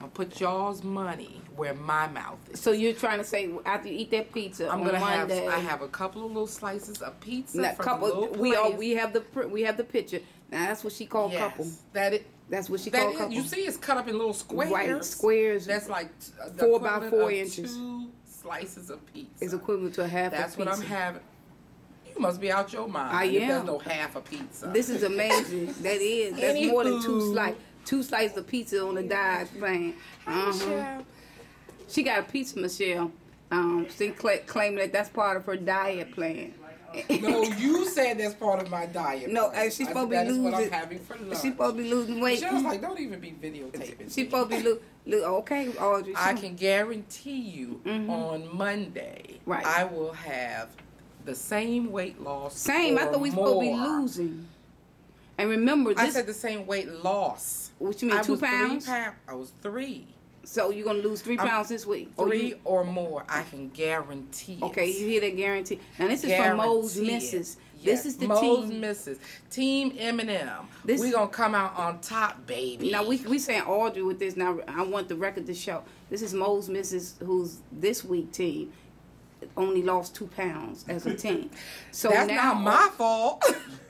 I'm gonna put y'all's money where my mouth is. So you're trying to say after you eat that pizza I'm on gonna have Monday, I have a couple of little slices of pizza Now, from couple. little We all we have the pr- we have the picture. Now that's what she called yes, couple. That it That's what she that called is- couple. you see it's cut up in little squares. Right, squares. That's like the Four by four inches. Two slices of pizza. is equivalent to a half That's what. I'm having. You must be out your mind. I if There's no half a pizza. This is amazing. that is. That's more than two slices. Two slices of pizza on the diet plan. Uh-huh. Michelle. She got a pizza, Michelle. Um, she cla claiming that that's part of her diet plan. No, you said that's part of my diet. No, plan. and she's supposed to be is what I'm losing- having for lunch. She supposed to be losing weight. Michelle's like, don't even be videotaping. She me." supposed to be lo- lo- okay, Audrey. I can guarantee you Mhm. on Monday, Right. I will have the same weight loss. Same. I thought we supposed to be losing. And remember I this. said the same weight loss. what you mean? I two pounds. I was three. So you're gonna lose 3 I'm- pounds this week. Or Three you- or more. I can guarantee it. okay, you hear that guarantee. Now this is from Mo's Guarantee. Misses. Yes, This is the Mo's team. Misses. Team M&M. This- we gonna come out on top, baby. Now we we saying Audrey with this. Now I want the record to show. This is Mo's Misses, who's this week team. Only lost two pounds as a team. So That's now, not my fault.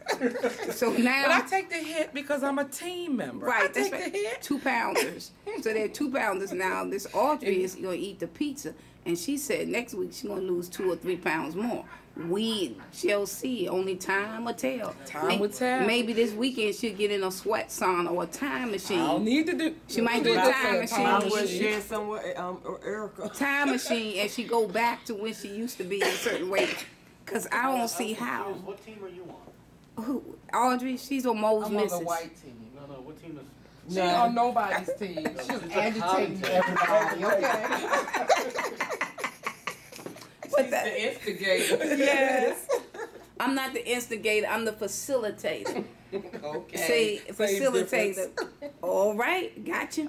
So now, but I take the hit because I'm a team member. I right? That's take right. the hit. Two pounders. so they're two pounders now. This Audrey is gonna eat the pizza, and she said next week she's gonna lose two or three pounds more. We shall see. Only time will tell. Time May- will tell. Maybe this weekend she'll get in a sweat sauna or a time I machine. don't need to do. She might do need a to time machine. I was sharing somewhere, um, Erica. time machine and she go back to when she used to be a certain way. Cause I don't see how. What team are you on? Who, Audrey, she's on Mo's I'm on the Misses. white team. No, no. What team is? She on nobody's team. She's agitating everybody. Okay. But that- the instigator. yes. I'm not the instigator. I'm the facilitator. Okay. See, Same facilitator. difference. All right, gotcha.